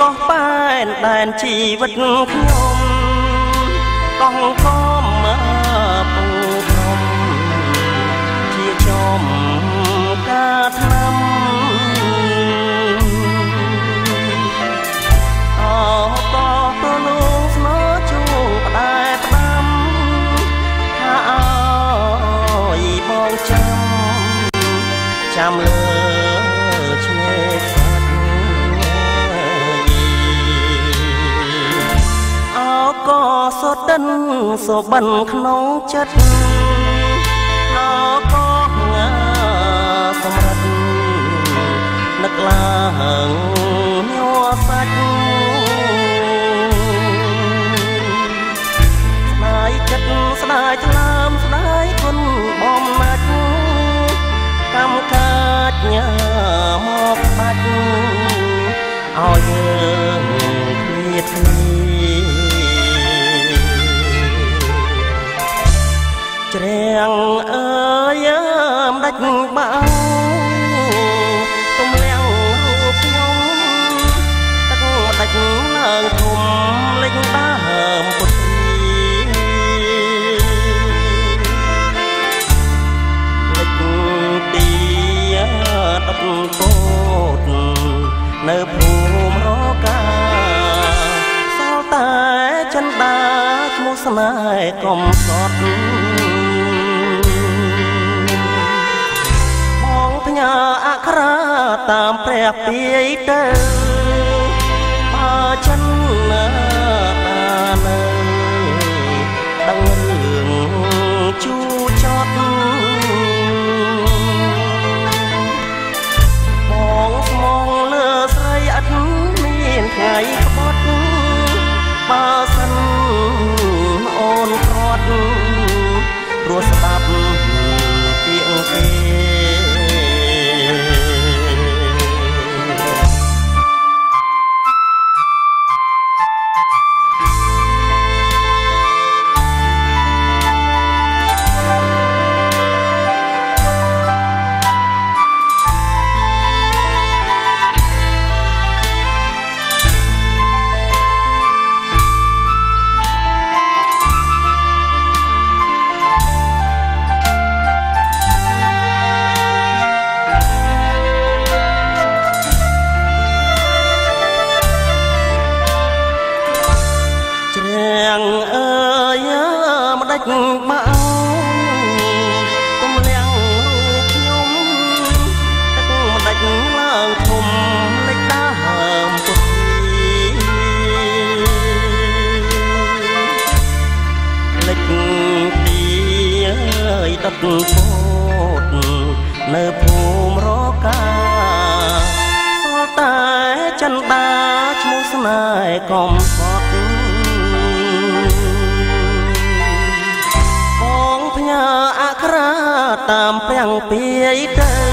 កោះប៉ែនដែនជីវិតខ្ញុំកោះកោ សុបិនក្នុងចិត្តដល់កោះងាសម្រាប់នឹកឡើង នៅភូមិរកាសល់តែចិនដាឈ្មោះស្នេហ៍កំសត់បងផ្ញើអក្សរតាមព្រះពាយទៅ ដុតពោតនៅភូមិរកាសល់តែចិនដាឈ្មោះស្នេហ៍កំសត់បងផ្ញើអក្រាតាមប្រាំងពីទៅ